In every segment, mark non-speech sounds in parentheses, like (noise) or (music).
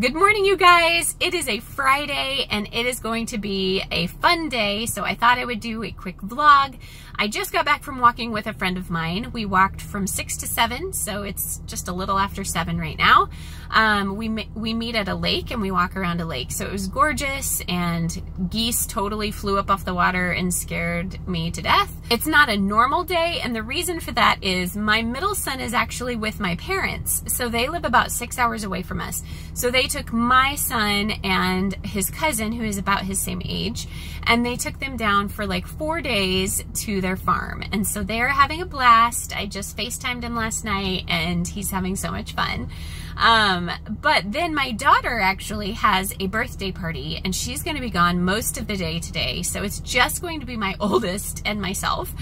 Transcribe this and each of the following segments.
Good morning, you guys. It is a Friday and it is going to be a fun day, so I thought I would do a quick vlog. I just got back from walking with a friend of mine. We walked from 6 to 7, so it's just a little after 7 right now. Um, we, we meet at a lake and we walk around a lake. So it was gorgeous and geese totally flew up off the water and scared me to death. It's not a normal day and the reason for that is my middle son is actually with my parents. So they live about six hours away from us. So they took my son and his cousin who is about his same age and they took them down for like four days to their farm. And so they're having a blast. I just FaceTimed him last night and he's having so much fun. Um, but then my daughter actually has a birthday party and she's going to be gone most of the day today. So it's just going to be my (laughs) oldest and myself.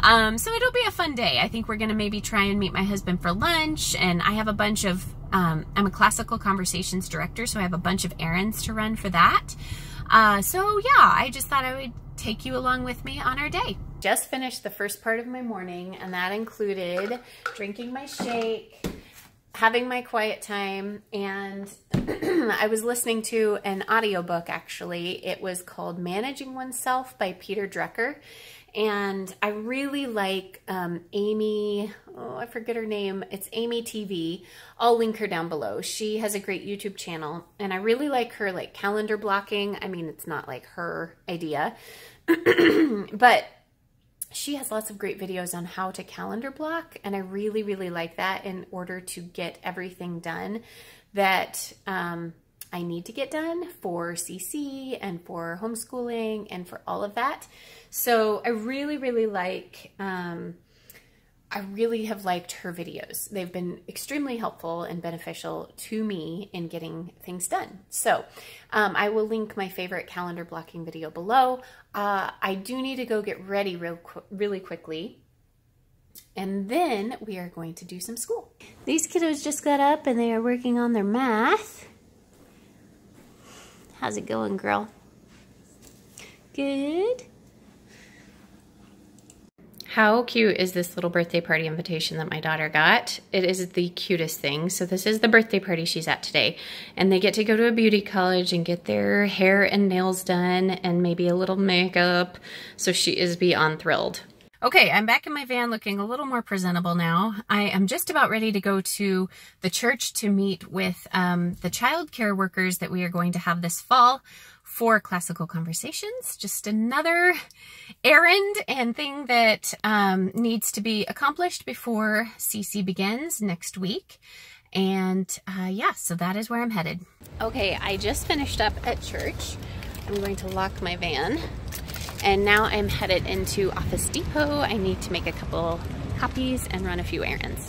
Um, so it'll be a fun day. I think we're going to maybe try and meet my husband for lunch and I have a bunch of, um, I'm a classical conversations director, so I have a bunch of errands to run for that. Uh, so yeah, I just thought I would take you along with me on our day. Just finished the first part of my morning and that included drinking my shake, having my quiet time and (clears throat) I was listening to an audiobook actually. It was called Managing Oneself by Peter Drucker. And I really like um, Amy, oh, I forget her name. It's Amy TV. I'll link her down below. She has a great YouTube channel and I really like her like calendar blocking. I mean, it's not like her idea, (clears throat) but she has lots of great videos on how to calendar block and I really, really like that in order to get everything done that um, I need to get done for CC and for homeschooling and for all of that. So I really, really like um, I really have liked her videos. They've been extremely helpful and beneficial to me in getting things done. So um, I will link my favorite calendar blocking video below. Uh, I do need to go get ready real qu really quickly. And then we are going to do some school. These kiddos just got up and they are working on their math. How's it going, girl? Good. How cute is this little birthday party invitation that my daughter got? It is the cutest thing. So this is the birthday party she's at today. And they get to go to a beauty college and get their hair and nails done and maybe a little makeup. So she is beyond thrilled. Okay, I'm back in my van looking a little more presentable now. I am just about ready to go to the church to meet with um, the child care workers that we are going to have this fall for Classical Conversations. Just another errand and thing that um, needs to be accomplished before CC begins next week. And uh, yeah, so that is where I'm headed. Okay, I just finished up at church. I'm going to lock my van. And now I'm headed into Office Depot. I need to make a couple copies and run a few errands.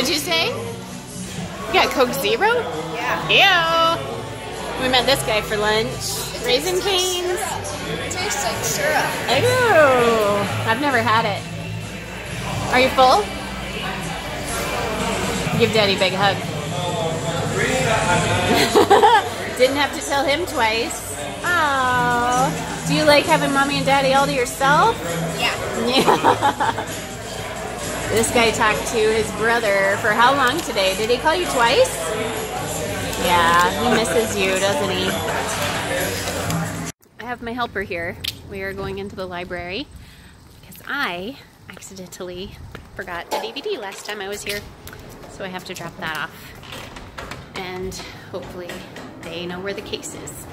What'd you say? You got Coke Zero? Yeah. Ew. We met this guy for lunch. It Raising Cane's. It tastes like syrup. Ew. I've never had it. Are you full? Give Daddy a big hug. (laughs) Didn't have to tell him twice. Oh. Do you like having mommy and daddy all to yourself? Yeah. (laughs) Yeah. This guy talked to his brother for how long today? Did he call you twice? Yeah, he misses you, doesn't he? I have my helper here. We are going into the library because I accidentally forgot a DVD last time I was here. So I have to drop that off. And hopefully they know where the case is.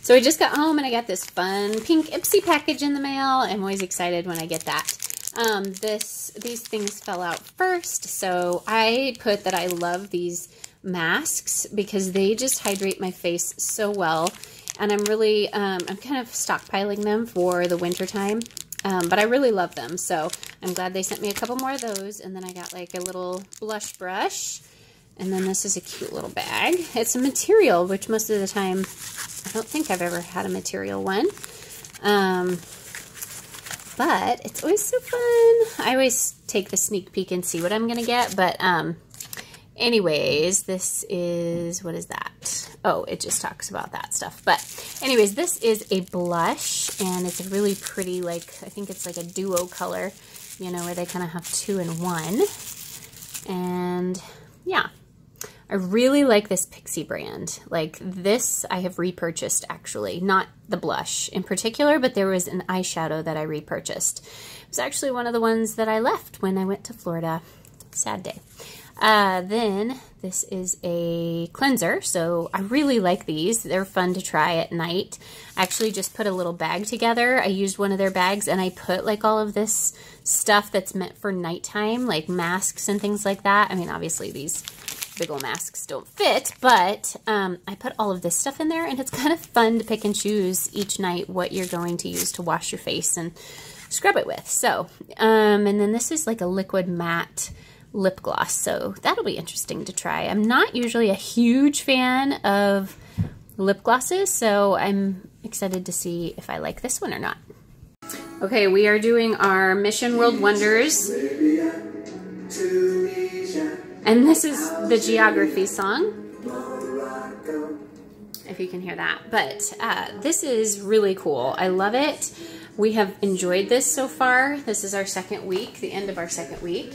So I just got home and I got this fun pink Ipsy package in the mail. I'm always excited when I get that. Um, this These things fell out first, so I put that I love these masks because they just hydrate my face so well. And I'm really, um, I'm kind of stockpiling them for the winter time. Um, but I really love them, so I'm glad they sent me a couple more of those. And then I got like a little blush brush. And then this is a cute little bag. It's a material, which most of the time, I don't think I've ever had a material one. Um, but it's always so fun. I always take the sneak peek and see what I'm going to get. But um, anyways, this is, what is that? oh, it just talks about that stuff. But anyways, this is a blush and it's a really pretty, like, I think it's like a duo color, you know, where they kind of have two in one. And yeah, I really like this Pixi brand. Like this I have repurchased actually, not the blush in particular, but there was an eyeshadow that I repurchased. It was actually one of the ones that I left when I went to Florida. Sad day. Uh, then this is a cleanser, so I really like these. They're fun to try at night. I actually just put a little bag together. I used one of their bags and I put like all of this stuff that's meant for nighttime, like masks and things like that. I mean, obviously these big old masks don't fit, but um, I put all of this stuff in there and it's (laughs) kind of fun to pick and choose each night what you're going to use to wash your face and scrub it with. So, um, and then this is like a liquid matte lip gloss, so that'll be interesting to try. I'm not usually a huge fan of lip glosses, so I'm excited to see if I like this one or not. Okay, we are doing our Mission World Wonders. And this is the geography song. If you can hear that. But uh, this is really cool. I love it. We have enjoyed this so far. This is our second week, the end of our second week.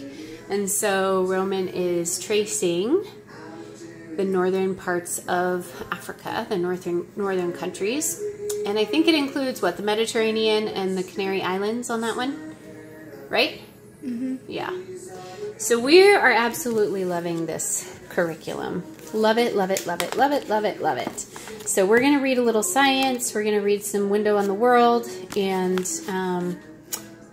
And so Roman is tracing the northern parts of Africa, the northern northern countries. And I think it includes what, the Mediterranean and the Canary Islands on that one, right? Mm-hmm. Yeah. So we are absolutely loving this curriculum. Love it, love it, love it, love it, love it, love it. So we're going to read a little science. We're going to read some window on the world and um,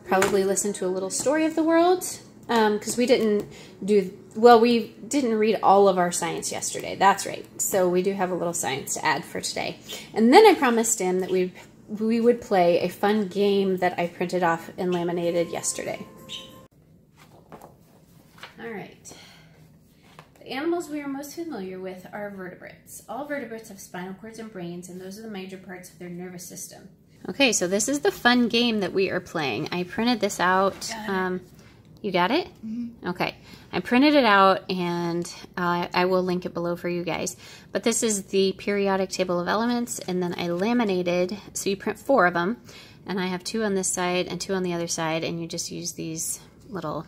probably listen to a little story of the world because um, we didn't do, well, we didn't read all of our science yesterday. That's right. So we do have a little science to add for today. And then I promised him that we we would play a fun game that I printed off and laminated yesterday. All right. The animals we are most familiar with are vertebrates. All vertebrates have spinal cords and brains, and those are the major parts of their nervous system. Okay, so this is the fun game that we are playing. I printed this out. Um, you got it? Mm -hmm. Okay. I printed it out and uh, I will link it below for you guys. But this is the periodic table of elements and then I laminated, so you print four of them. And I have two on this side and two on the other side and you just use these little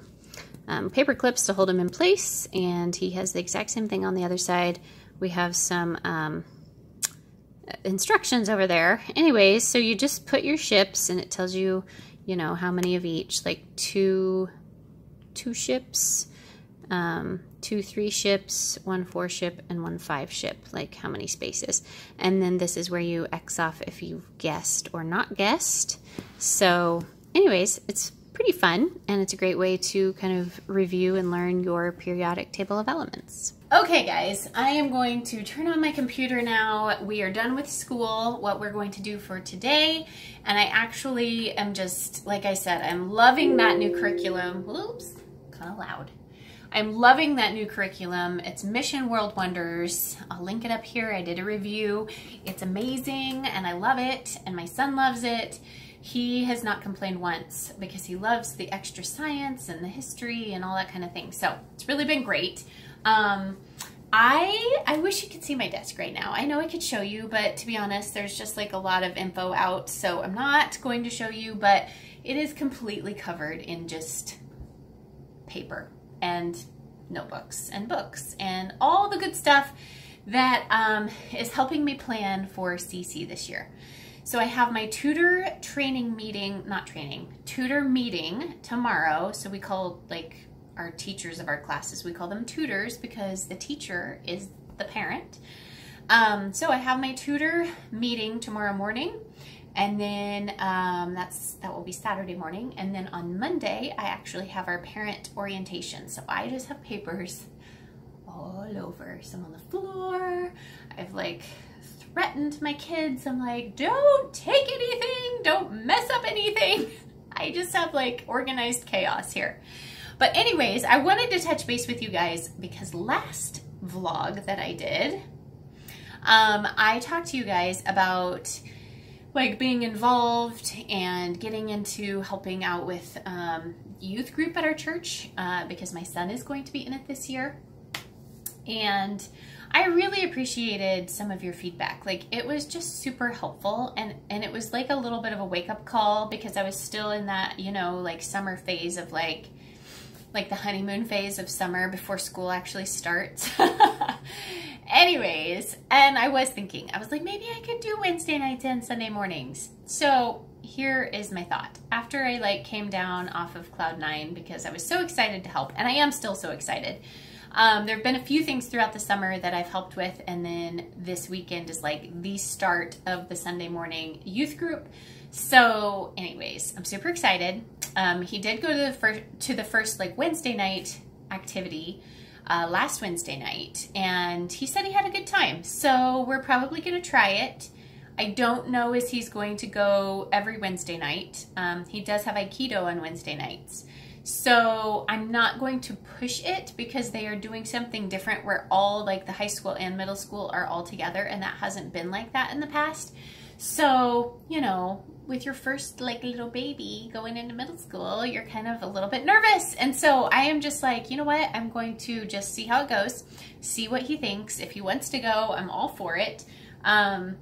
um, paper clips to hold them in place. And he has the exact same thing on the other side. We have some um, instructions over there. Anyways, so you just put your ships and it tells you, you know, how many of each, like two two ships, um, two three ships, one four ship, and one five ship, like how many spaces. And then this is where you X off if you've guessed or not guessed. So anyways, it's pretty fun and it's a great way to kind of review and learn your periodic table of elements. Okay guys, I am going to turn on my computer now. We are done with school, what we're going to do for today. And I actually am just, like I said, I'm loving that new curriculum. Oops, kind of loud. I'm loving that new curriculum. It's Mission World Wonders. I'll link it up here. I did a review. It's amazing and I love it and my son loves it. He has not complained once because he loves the extra science and the history and all that kind of thing. So it's really been great. Um, I I wish you could see my desk right now. I know I could show you, but to be honest, there's just like a lot of info out, so I'm not going to show you, but it is completely covered in just paper and notebooks and books and all the good stuff that um, is helping me plan for CC this year. So I have my tutor training meeting, not training, tutor meeting tomorrow. So we call like our teachers of our classes, we call them tutors because the teacher is the parent. Um, so I have my tutor meeting tomorrow morning and then um, that's that will be Saturday morning. And then on Monday, I actually have our parent orientation. So I just have papers all over. Some on the floor. I've like threatened my kids. I'm like, don't take anything. Don't mess up anything. (laughs) I just have like organized chaos here. But anyways, I wanted to touch base with you guys because last vlog that I did, um, I talked to you guys about like being involved and getting into helping out with um, youth group at our church uh, because my son is going to be in it this year. And I really appreciated some of your feedback. Like it was just super helpful and and it was like a little bit of a wake up call because I was still in that, you know, like summer phase of like like the honeymoon phase of summer before school actually starts. (laughs) Anyways, and I was thinking, I was like, maybe I could do Wednesday nights and Sunday mornings. So here is my thought. After I like came down off of cloud nine because I was so excited to help, and I am still so excited. Um, there have been a few things throughout the summer that I've helped with, and then this weekend is like the start of the Sunday morning youth group. So, anyways, I'm super excited. Um, he did go to the first to the first like Wednesday night activity uh, last Wednesday night, and he said he had a good time. So we're probably going to try it. I don't know if he's going to go every Wednesday night. Um, he does have Aikido on Wednesday nights. So I'm not going to push it because they are doing something different where all like the high school and middle school are all together and that hasn't been like that in the past. So, you know, with your first like little baby going into middle school, you're kind of a little bit nervous. And so I am just like, you know what? I'm going to just see how it goes, see what he thinks. If he wants to go, I'm all for it. Um,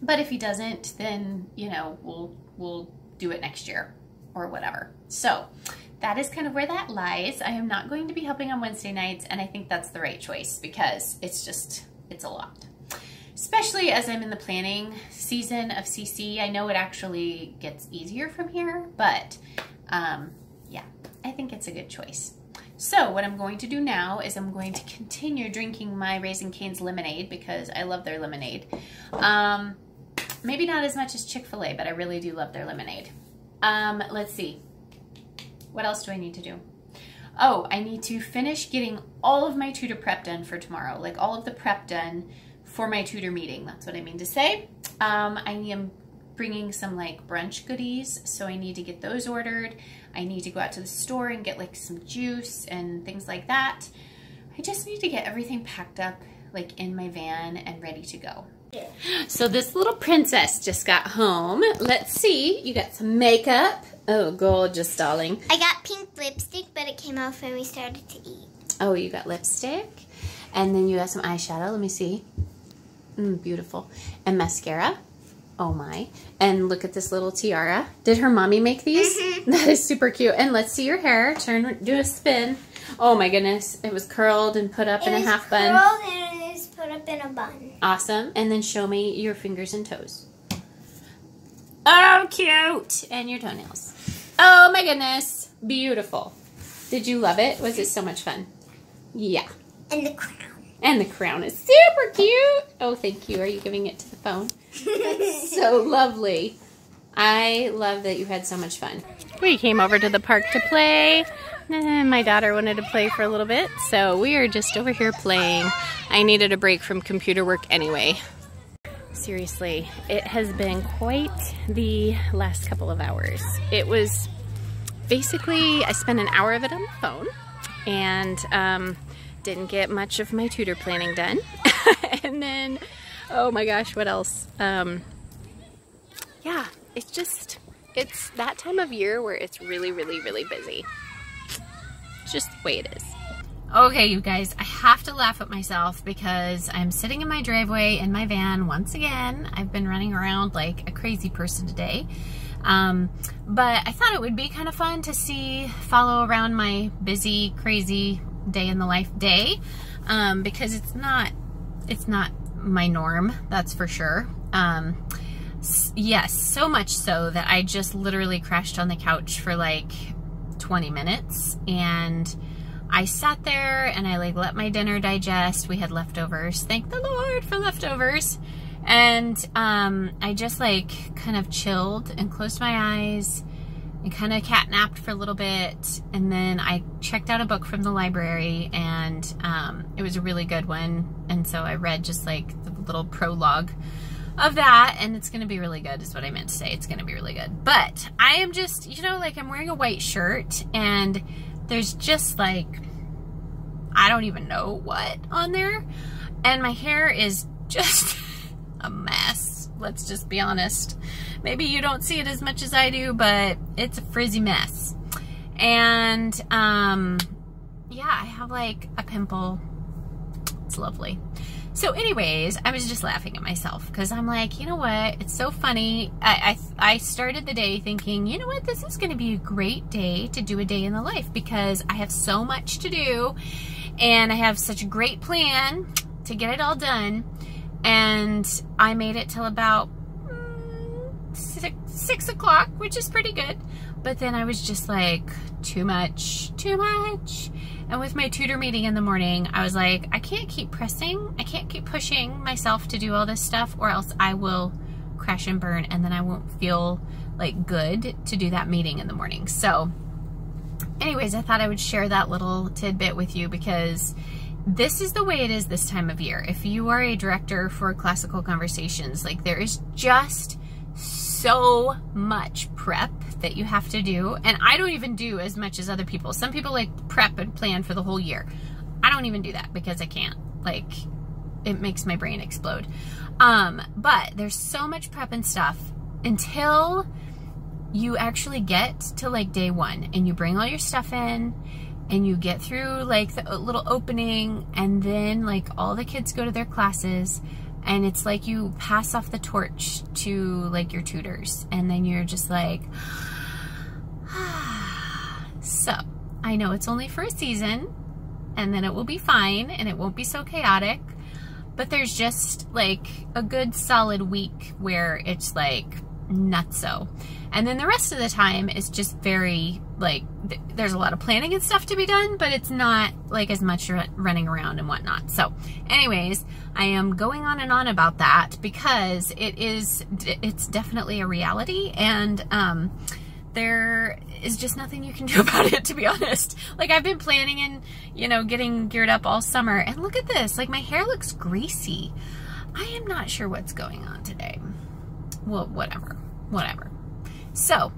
but if he doesn't, then, you know, we'll, we'll do it next year or whatever. So that is kind of where that lies. I am not going to be helping on Wednesday nights. And I think that's the right choice because it's just, it's a lot especially as I'm in the planning season of CC. I know it actually gets easier from here, but um, yeah, I think it's a good choice. So what I'm going to do now is I'm going to continue drinking my Raising Cane's lemonade because I love their lemonade. Um, maybe not as much as Chick-fil-A, but I really do love their lemonade. Um, let's see. What else do I need to do? Oh, I need to finish getting all of my tutor prep done for tomorrow, like all of the prep done for my tutor meeting. That's what I mean to say. Um, I am bringing some like brunch goodies, so I need to get those ordered. I need to go out to the store and get like some juice and things like that. I just need to get everything packed up like in my van and ready to go. So this little princess just got home. Let's see. You got some makeup. Oh, gorgeous, darling. I got pink lipstick, but it came off when we started to eat. Oh, you got lipstick. And then you got some eyeshadow. Let me see. Mm, beautiful. And mascara. Oh my. And look at this little tiara. Did her mommy make these? Mm -hmm. (laughs) That is super cute. And let's see your hair. Turn, do a spin. Oh my goodness. It was curled and put up it in a half bun. Curled and it is put up in a bun. Awesome. And then show me your fingers and toes. Oh, cute. And your toenails. Oh my goodness. Beautiful. Did you love it? Was it so much fun? Yeah. And the crown. And the crown is super cute. Oh, thank you. Are you giving it to the phone? (laughs) so lovely. I love that you had so much fun. We came over to the park to play. (laughs) My daughter wanted to play for a little bit, so we are just over here playing. I needed a break from computer work anyway. Seriously, it has been quite the last couple of hours. It was basically, I spent an hour of it on the phone, and um, didn't get much of my tutor planning done. (laughs) and then, oh my gosh, what else? Um, yeah, it's just, it's that time of year where it's really, really, really busy. Just the way it is. Okay, you guys, I have to laugh at myself because I'm sitting in my driveway in my van once again. I've been running around like a crazy person today. Um, but I thought it would be kind of fun to see, follow around my busy, crazy day in the life day um, because it's not it's not my norm that's for sure um, yes so much so that I just literally crashed on the couch for like 20 minutes and I sat there and I like let my dinner digest we had leftovers thank the Lord for leftovers and um, I just like kind of chilled and closed my eyes and kind of catnapped for a little bit. And then I checked out a book from the library and um, it was a really good one. And so I read just like the little prologue of that and it's going to be really good is what I meant to say. It's going to be really good. But I am just, you know, like I'm wearing a white shirt and there's just like, I don't even know what on there. And my hair is (laughs) just a mess. Let's just be honest. Maybe you don't see it as much as I do, but it's a frizzy mess. And um, yeah, I have like a pimple It's lovely. So anyways, I was just laughing at myself because I'm like, you know what? It's so funny. I, I, I started the day thinking, you know what? This is going to be a great day to do a day in the life because I have so much to do and I have such a great plan to get it all done. And I made it till about mm, six, six o'clock, which is pretty good. But then I was just like, too much, too much. And with my tutor meeting in the morning, I was like, I can't keep pressing. I can't keep pushing myself to do all this stuff or else I will crash and burn and then I won't feel like good to do that meeting in the morning. So anyways, I thought I would share that little tidbit with you because this is the way it is this time of year. If you are a director for classical conversations, like there is just so much prep that you have to do. And I don't even do as much as other people. Some people like prep and plan for the whole year. I don't even do that because I can't. Like, it makes my brain explode. Um, but there's so much prep and stuff until you actually get to like day one and you bring all your stuff in and you get through like the little opening and then like all the kids go to their classes and it's like you pass off the torch to like your tutors and then you're just like (sighs) so I know it's only for a season and then it will be fine and it won't be so chaotic but there's just like a good solid week where it's like nutso. And then the rest of the time is just very like th there's a lot of planning and stuff to be done but it's not like as much running around and whatnot. So anyways I am going on and on about that because it is it's definitely a reality and um there is just nothing you can do (laughs) about it to be honest. Like I've been planning and you know getting geared up all summer and look at this. Like my hair looks greasy. I am not sure what's going on today. Well whatever. Whatever. So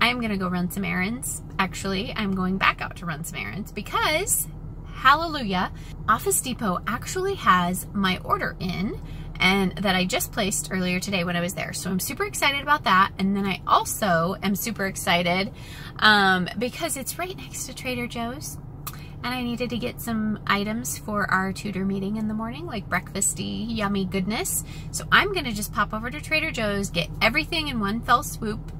I'm gonna go run some errands. Actually I'm going back out to run some errands because hallelujah Office Depot actually has my order in and that I just placed earlier today when I was there. So I'm super excited about that. And then I also am super excited um, because it's right next to Trader Joe's. And I needed to get some items for our tutor meeting in the morning, like breakfasty, yummy goodness. So I'm gonna just pop over to Trader Joe's, get everything in one fell swoop,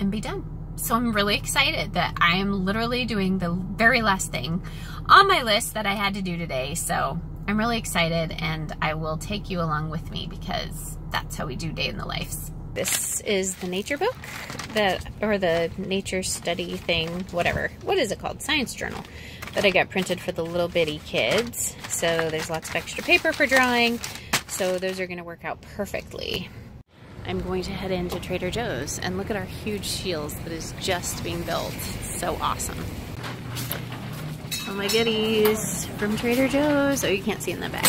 and be done. So I'm really excited that I am literally doing the very last thing on my list that I had to do today. So I'm really excited and I will take you along with me because that's how we do day in the lives. This is the nature book that, or the nature study thing, whatever. What is it called? Science journal that I got printed for the little bitty kids. So there's lots of extra paper for drawing. So those are gonna work out perfectly. I'm going to head into Trader Joe's and look at our huge shields that is just being built. So awesome. All my goodies from Trader Joe's. Oh, you can't see in the back.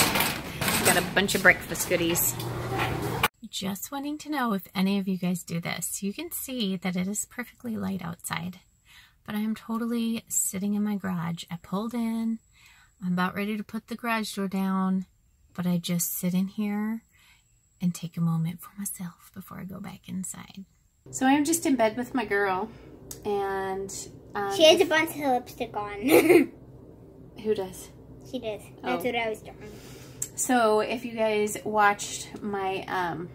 Got a bunch of breakfast goodies. Just wanting to know if any of you guys do this. You can see that it is perfectly light outside, but I am totally sitting in my garage. I pulled in. I'm about ready to put the garage door down, but I just sit in here and take a moment for myself before I go back inside. So I'm just in bed with my girl, and um, she has a bunch of lipstick on. (laughs) Who does? She does. That's oh. what I was doing. So if you guys watched my, um,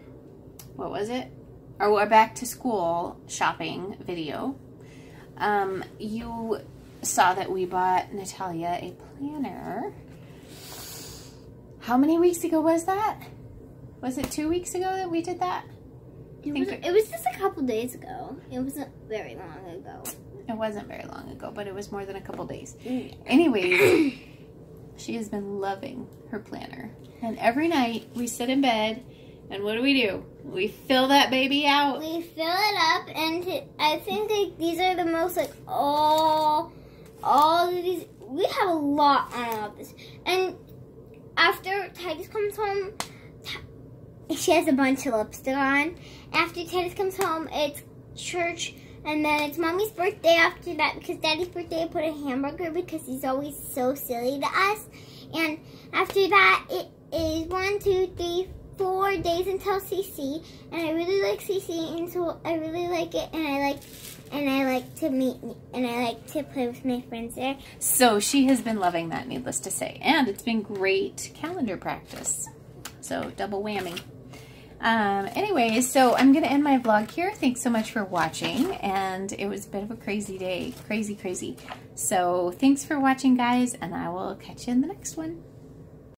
what was it? Or back to school shopping video, um, you saw that we bought Natalia a planner. How many weeks ago was that? Was it two weeks ago that we did that? It was, it was just a couple days ago. It wasn't very long ago. It wasn't very long ago, but it was more than a couple days. Mm. Anyways, (coughs) she has been loving her planner. And every night we sit in bed and what do we do? We fill that baby out. We fill it up and I think like these are the most like all all of these we have a lot on all of this. And after Titus comes home, she has a bunch of lipstick on. After Titus comes home, it's church and then it's mommy's birthday after that because daddy's birthday I put a hamburger because he's always so silly to us. And after that it is one, two, three, four days until CC. And I really like CC and so I really like it and I like and I like to meet and I like to play with my friends there. So she has been loving that, needless to say. And it's been great calendar practice. So double whammy. Um, anyways, so I'm going to end my vlog here. Thanks so much for watching. And it was a bit of a crazy day. Crazy, crazy. So thanks for watching, guys. And I will catch you in the next one.